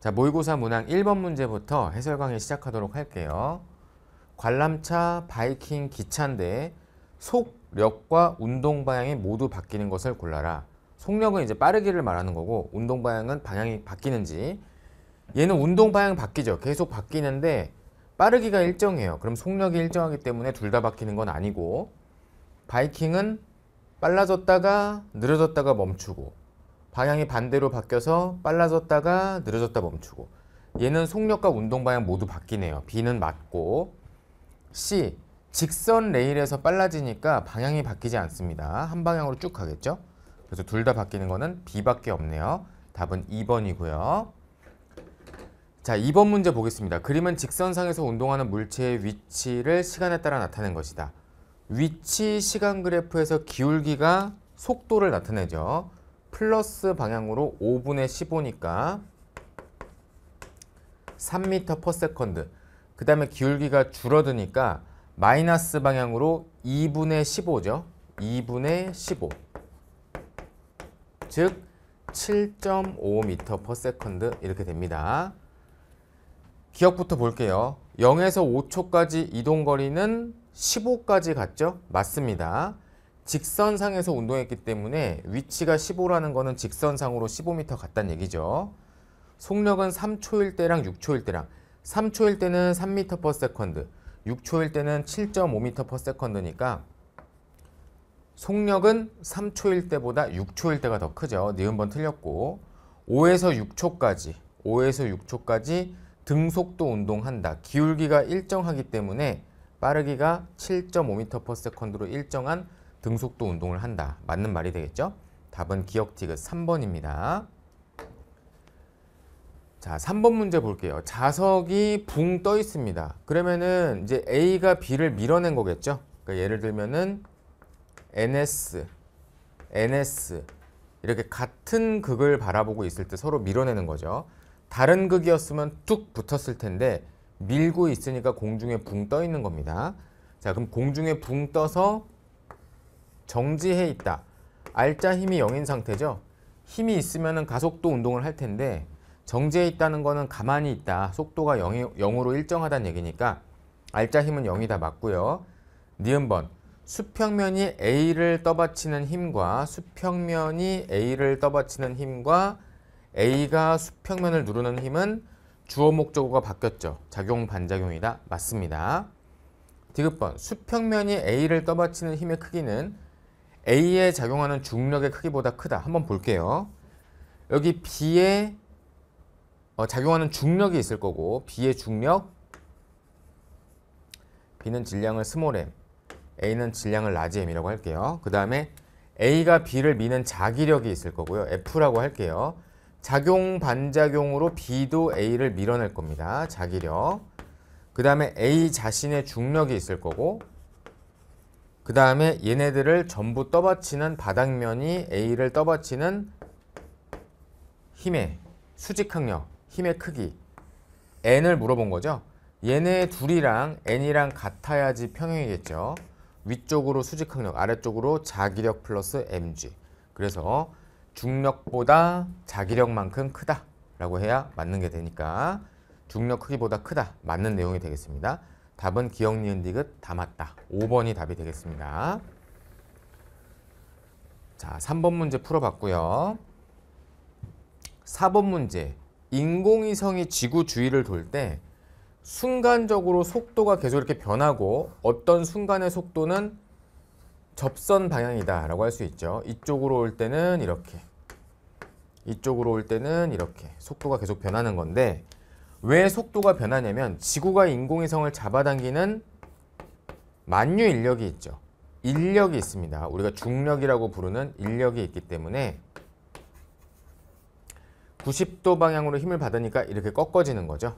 자, 모의고사 문항 1번 문제부터 해설 강의 시작하도록 할게요. 관람차, 바이킹, 기차인데 속력과 운동 방향이 모두 바뀌는 것을 골라라. 속력은 이제 빠르기를 말하는 거고 운동 방향은 방향이 바뀌는지 얘는 운동 방향 바뀌죠. 계속 바뀌는데 빠르기가 일정해요. 그럼 속력이 일정하기 때문에 둘 다 바뀌는 건 아니고 바이킹은 빨라졌다가 느려졌다가 멈추고 방향이 반대로 바뀌어서 빨라졌다가 느려졌다 멈추고 얘는 속력과 운동 방향 모두 바뀌네요. B는 맞고 C 직선 레일에서 빨라지니까 방향이 바뀌지 않습니다. 한 방향으로 쭉 가겠죠? 그래서 둘 다 바뀌는 거는 B밖에 없네요. 답은 2번이고요. 자, 2번 문제 보겠습니다. 그림은 직선상에서 운동하는 물체의 위치를 시간에 따라 나타낸 것이다. 위치 시간 그래프에서 기울기가 속도를 나타내죠. 플러스 방향으로 5분의 15니까 3m per second. 그 다음에 기울기가 줄어드니까 마이너스 방향으로 2분의 15죠. 2분의 15. 즉 7.5m per second 이렇게 됩니다. 기억부터 볼게요. 0에서 5초까지 이동 거리는 15까지 갔죠? 맞습니다. 직선상에서 운동했기 때문에 위치가 15라는 거는 직선상으로 15m 갔다는 얘기죠. 속력은 3초일 때랑 6초일 때랑 3초일 때는 3m per second, 6초일 때는 7.5m per second니까 속력은 3초일 때보다 6초일 때가 더 크죠. 니은번 틀렸고 5에서 6초까지 5에서 6초까지 등속도 운동한다. 기울기가 일정하기 때문에 빠르기가 7.5m per second로 일정한 등속도 운동을 한다. 맞는 말이 되겠죠? 답은 기억 티귿 3번입니다. 자, 3번 문제 볼게요. 자석이 붕 떠 있습니다. 그러면은 이제 A가 B를 밀어낸 거겠죠? 그러니까 예를 들면은 NS, NS 이렇게 같은 극을 바라보고 있을 때 서로 밀어내는 거죠. 다른 극이었으면 뚝 붙었을 텐데 밀고 있으니까 공중에 붕 떠 있는 겁니다. 자, 그럼 공중에 붕 떠서 정지해 있다. 알짜 힘이 0인 상태죠. 힘이 있으면 가속도 운동을 할 텐데 정지해 있다는 거는 가만히 있다. 속도가 0이, 0으로 일정하다는 얘기니까 알짜 힘은 0이다 맞고요. 니은번 수평면이 A를 떠받치는 힘과 수평면이 A를 떠받치는 힘과 A가 수평면을 누르는 힘은 주어 목적어가 바뀌었죠. 작용 반작용이다. 맞습니다. 디귿번 수평면이 A를 떠받치는 힘의 크기는 A에 작용하는 중력의 크기보다 크다. 한번 볼게요. 여기 B에 어, 작용하는 중력이 있을 거고 B의 중력 B는 질량을 스몰 m, A는 질량을 라지 m이라고 할게요. 그 다음에 A가 B를 미는 자기력이 있을 거고요. F라고 할게요. 작용 반작용으로 B도 A를 밀어낼 겁니다. 자기력. 그 다음에 A 자신의 중력이 있을 거고 그 다음에 얘네들을 전부 떠받치는 바닥면이 A를 떠받치는 힘의 수직항력, 힘의 크기 N을 물어본 거죠. 얘네 둘이랑 N이랑 같아야지 평행이겠죠. 위쪽으로 수직항력, 아래쪽으로 자기력 플러스 mg. 그래서 중력보다 자기력만큼 크다라고 해야 맞는 게 되니까 중력 크기보다 크다 맞는 내용이 되겠습니다. 답은 기억 니은 디귿 다 맞다. 5번이 답이 되겠습니다. 자, 3번 문제 풀어봤고요. 4번 문제. 인공위성이 지구 주위를 돌 때 순간적으로 속도가 계속 이렇게 변하고 어떤 순간의 속도는 접선 방향이다 라고 할 수 있죠. 이쪽으로 올 때는 이렇게 이쪽으로 올 때는 이렇게 속도가 계속 변하는 건데 왜 속도가 변하냐면 지구가 인공위성을 잡아당기는 만유 인력이 있죠. 인력이 있습니다. 우리가 중력이라고 부르는 인력이 있기 때문에 90도 방향으로 힘을 받으니까 이렇게 꺾어지는 거죠.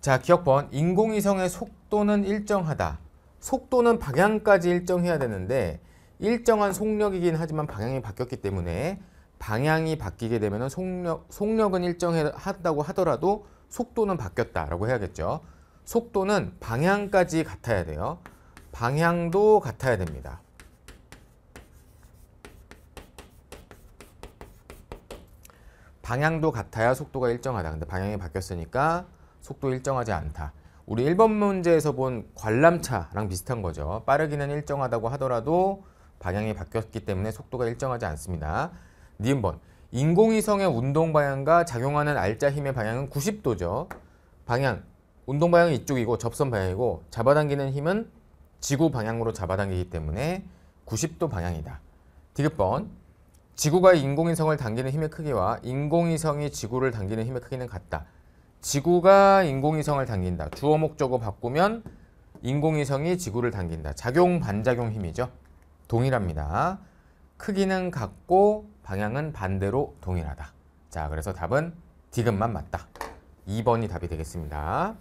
자, 기억번. 인공위성의 속도는 일정하다. 속도는 방향까지 일정해야 되는데 일정한 속력이긴 하지만 방향이 바뀌었기 때문에 방향이 바뀌게 되면 속력, 속력은 일정하다고 하더라도 속도는 바뀌었다라고 해야겠죠. 속도는 방향까지 같아야 돼요. 방향도 같아야 됩니다. 방향도 같아야 속도가 일정하다. 근데 방향이 바뀌었으니까 속도 일정하지 않다. 우리 1번 문제에서 본 관람차랑 비슷한 거죠. 빠르기는 일정하다고 하더라도 방향이 바뀌었기 때문에 속도가 일정하지 않습니다. 니은번 인공위성의 운동 방향과 작용하는 알짜 힘의 방향은 90도죠. 방향 운동 방향은 이쪽이고 접선 방향이고 잡아당기는 힘은 지구 방향으로 잡아당기기 때문에 90도 방향이다. 디귿번 지구가 인공위성을 당기는 힘의 크기와 인공위성이 지구를 당기는 힘의 크기는 같다. 지구가 인공위성을 당긴다. 주어 목적어 바꾸면 인공위성이 지구를 당긴다. 작용 반작용 힘이죠. 동일합니다. 크기는 같고 방향은 반대로 동일하다. 자, 그래서 답은 디귿만 맞다. 2번이 답이 되겠습니다.